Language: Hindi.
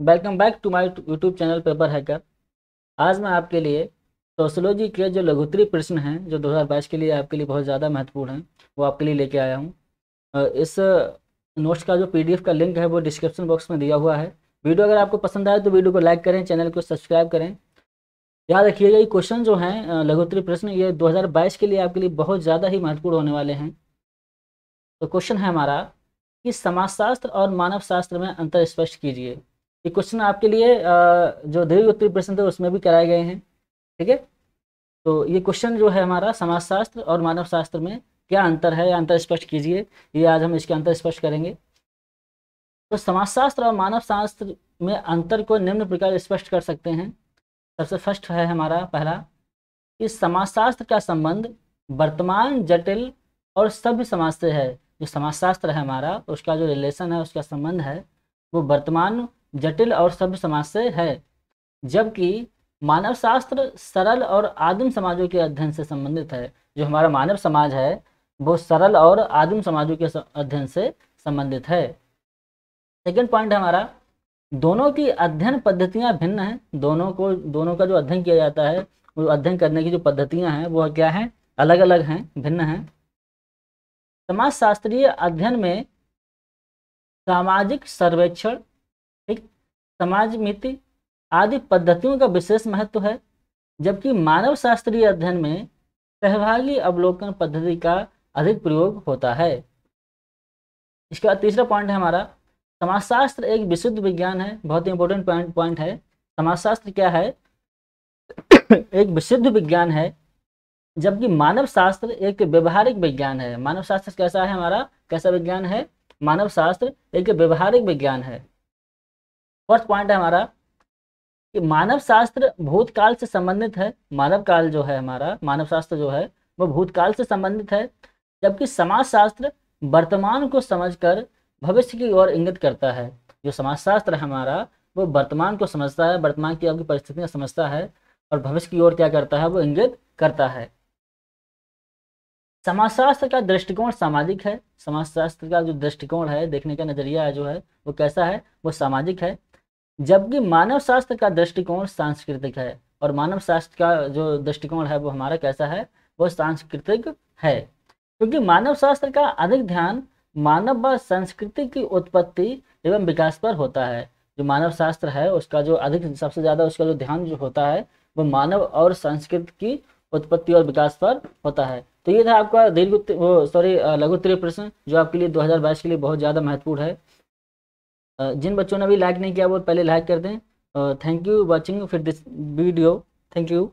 Welcome back to my YouTube channel paper hacker आज मैं आपके लिए सोशोलॉजी के जो लघुतरी प्रश्न हैं, जो 2022 के लिए आपके लिए बहुत ज़्यादा महत्वपूर्ण हैं, वो आपके लिए लेके आया हूँ। इस नोट्स का जो पीडीएफ का लिंक है, वो डिस्क्रिप्शन बॉक्स में दिया हुआ है। वीडियो अगर आपको पसंद आए तो वीडियो को लाइक करें चैनल को सब्सक्राइब करें। याद रखिएगा ये क्वेश्चन जो हैं लघुतरी प्रश्न, ये 2022 के लिए आपके लिए बहुत ज़्यादा ही महत्वपूर्ण होने वाले हैं। तो क्वेश्चन है हमारा, कि समाजशास्त्र और मानव शास्त्र में अंतर स्पष्ट कीजिए। ये क्वेश्चन आपके लिए जो दीर्घ उत्तरी प्रश्न थे उसमें भी कराए गए हैं, ठीक है? तो ये क्वेश्चन जो है हमारा समाजशास्त्र और मानव शास्त्र में क्या अंतर है? अंतर स्पष्ट कीजिए। ये आज हम इसके अंतर स्पष्ट करेंगे। तो समाजशास्त्र और मानव शास्त्र में अंतर को निम्न प्रकार स्पष्ट कर सकते हैं। सबसे फ़र्स्ट है हमारा पहला, कि समाजशास्त्र का संबंध वर्तमान, जटिल और सभ्य समाज से है। जो समाजशास्त्र है हमारा, उसका जो रिलेशन है, उसका संबंध है, वो वर्तमान जटिल और सभ्य समाज से है, जबकि मानव शास्त्र सरल और आदिम समाजों के अध्ययन से संबंधित है। जो हमारा मानव समाज है, वो सरल और आदिम समाजों के अध्ययन से संबंधित है। सेकेंड पॉइंट है हमारा, दोनों की अध्ययन पद्धतियाँ भिन्न हैं। दोनों को, दोनों का जो अध्ययन किया जाता है, वो अध्ययन करने की जो पद्धतियाँ हैं, वो क्या हैं? अलग अलग हैं, भिन्न हैं। समाजशास्त्रीय अध्ययन में सामाजिक सर्वेक्षण समाज मिति आदि पद्धतियों का विशेष महत्व है, जबकि मानव शास्त्रीय अध्ययन में सहभागी अवलोकन पद्धति का अधिक प्रयोग होता है। इसके बाद तीसरा पॉइंट है हमारा, समाजशास्त्र एक विशुद्ध विज्ञान है, बहुत ही इंपॉर्टेंट पॉइंट पॉइंट है। समाजशास्त्र क्या है? एक विशुद्ध विज्ञान है, जबकि मानव शास्त्र एक व्यवहारिक विज्ञान है। मानव शास्त्र कैसा है हमारा? कैसा विज्ञान है? मानव शास्त्र एक व्यवहारिक विज्ञान है। फ़र्स्ट पॉइंट है हमारा कि मानव शास्त्र भूतकाल से संबंधित है। मानव काल जो है हमारा मानव शास्त्र जो है, वो भूतकाल से संबंधित है, जबकि समाज शास्त्र वर्तमान को समझकर भविष्य की ओर इंगित करता है। जो समाजशास्त्र है हमारा, वो वर्तमान को समझता है, वर्तमान की आपकी परिस्थितियाँ समझता है और भविष्य की ओर क्या करता है, वो इंगित करता है। समाजशास्त्र का दृष्टिकोण सामाजिक है। समाजशास्त्र का जो दृष्टिकोण है, देखने का नज़रिया जो है, वो कैसा है, वो सामाजिक है। जबकि मानव शास्त्र का दृष्टिकोण सांस्कृतिक है, और मानव शास्त्र का जो दृष्टिकोण है वो हमारा कैसा है, वो सांस्कृतिक है। क्योंकि मानव शास्त्र का अधिक ध्यान मानव व संस्कृति की उत्पत्ति एवं विकास पर होता है। जो मानव शास्त्र है, उसका जो अधिक, सबसे ज़्यादा उसका जो ध्यान जो होता है, वो मानव और संस्कृति की उत्पत्ति और विकास पर होता है। तो ये था आपका दीर्घ वो सॉरी लघुत्तरीय प्रश्न, जो आपके लिए 2022 के लिए बहुत ज़्यादा महत्वपूर्ण है। जिन बच्चों ने अभी लाइक नहीं किया, वो पहले लाइक कर दें। थैंक यू वॉचिंग फिर दिस वीडियो थैंक यू